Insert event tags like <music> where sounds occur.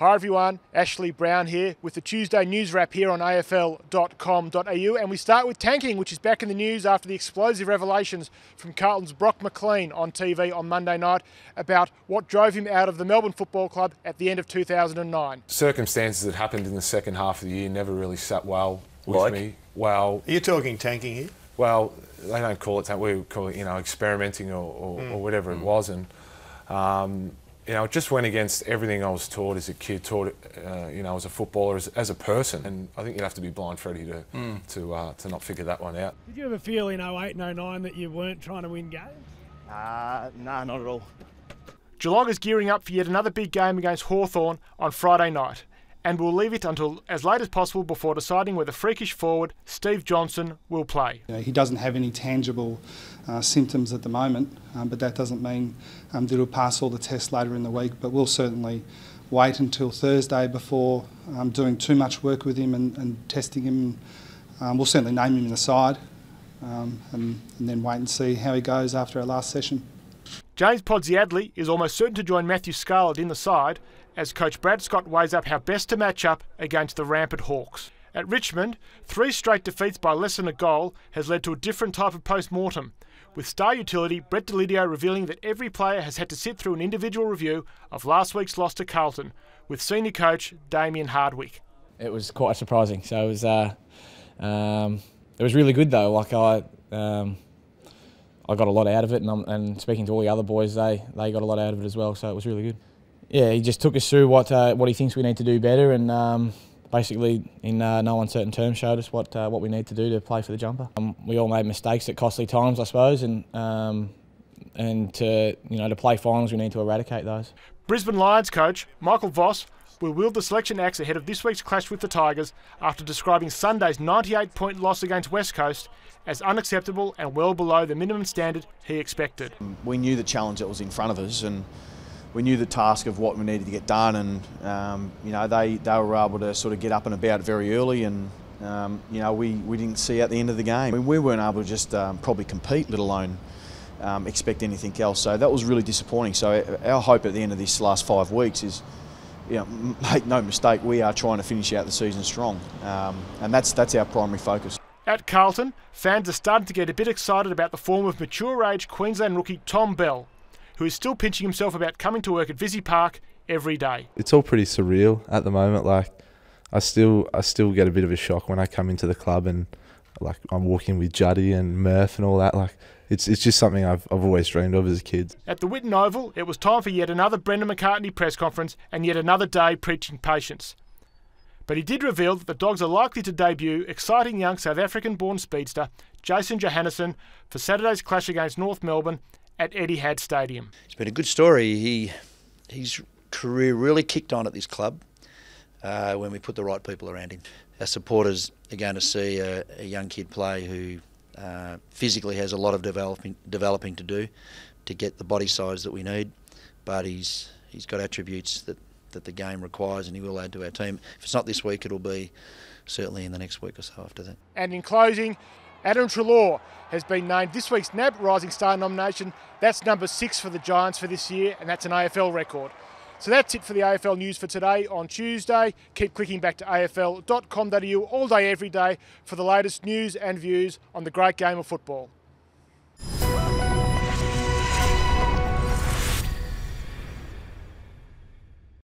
Hi everyone, Ashley Browne here with the Tuesday news wrap here on afl.com.au and we start with tanking which is back in the news after the explosive revelations from Carlton's Brock McLean on TV on Monday night about what drove him out of the Melbourne Football Club at the end of 2009. Circumstances that happened in the second half of the year never really sat well with Like? me. Well, Are you talking tanking here? well, they don't call it that. We call it, you know, experimenting or, or, or whatever it was, and um, you know, it just went against everything I was taught as a kid, taught, uh, you know, as a footballer, as, as a person, and I think you'd have to be blind, Freddie, to to uh, to not figure that one out. Did you ever feel in 08 and 09 that you weren't trying to win games? Uh, no, not at all. Geelong is gearing up for yet another big game against Hawthorn on Friday night and will leave it until as late as possible before deciding whether freakish forward Steve Johnson will play. You know, he doesn't have any tangible uh, symptoms at the moment, um, but that doesn't mean um, that he'll pass all the tests later in the week. But we'll certainly wait until Thursday before um, doing too much work with him and, and testing him. Um, we'll certainly name him in the side um, and, and then wait and see how he goes after our last session. James Podsiadly is almost certain to join Matthew Scarlett in the side as coach Brad Scott weighs up how best to match up against the rampant Hawks. At Richmond, three straight defeats by less than a goal has led to a different type of post-mortem, with star utility Brett Deledio revealing that every player has had to sit through an individual review of last week's loss to Carlton, with senior coach Damien Hardwick. it was quite surprising. So it was, uh, um, it was really good though. Like I, um, I got a lot out of it, and, and speaking to all the other boys, they they got a lot out of it as well. So it was really good. Yeah, he just took us through what uh, what he thinks we need to do better, and um, basically in uh, no uncertain terms showed us what uh, what we need to do to play for the jumper. Um, we all made mistakes at costly times, I suppose, and um, and to you know to play finals, we need to eradicate those. Brisbane Lions coach Michael Voss will wield the selection axe ahead of this week's clash with the Tigers after describing Sunday's 98 point loss against West Coast as unacceptable and well below the minimum standard he expected. we knew the challenge that was in front of us and we knew the task of what we needed to get done and um, you know they, they were able to sort of get up and about very early and um, you know we, we didn't see at the end of the game. I mean, we weren't able to just um, probably compete let alone um, expect anything else so that was really disappointing so our hope at the end of this last five weeks is you know, <laughs> make no mistake we are trying to finish out the season strong um, and that's, that's our primary focus. At Carlton, fans are starting to get a bit excited about the form of mature age Queensland rookie Tom Bell, who is still pinching himself about coming to work at Visy Park every day. it's all pretty surreal at the moment. Like, I still I still get a bit of a shock when I come into the club and like I'm walking with Juddy and Murph and all that. Like, it's it's just something I've I've always dreamed of as a kid. At the Whitten Oval, it was time for yet another Brendan McCartney press conference and yet another day preaching patience. But he did reveal that the Dogs are likely to debut exciting young South African born speedster Jason Johannisen for Saturday's clash against North Melbourne at Etihad Stadium. It's been a good story. He his career really kicked on at this club uh, when we put the right people around him. Our supporters are going to see a, a young kid play who uh, physically has a lot of developing developing to do to get the body size that we need, but he's he's got attributes that, that the game requires, and he will add to our team. If it's not this week, it'll be certainly in the next week or so after that. And in closing, Adam Treloar has been named this week's NAB Rising Star nomination. That's number six for the Giants for this year, and that's an AFL record. So that's it for the AFL news for today on Tuesday. Keep clicking back to afl.com.au all day, every day for the latest news and views on the great game of football.